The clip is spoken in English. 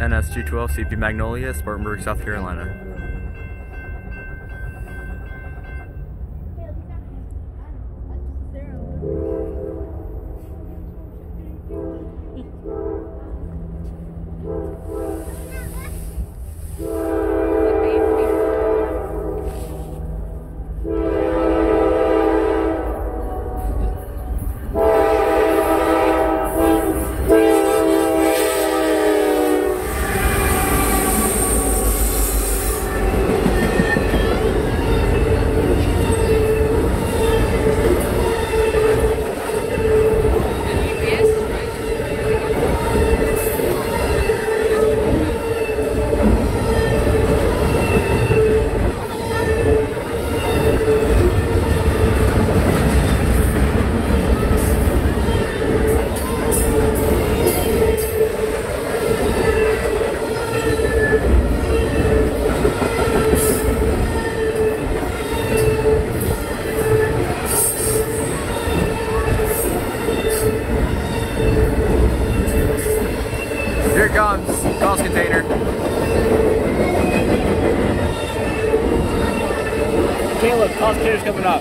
NS212 CP Magnolia, Spartanburg, South Carolina. Here it comes, cost container. Caleb, cost container's coming up.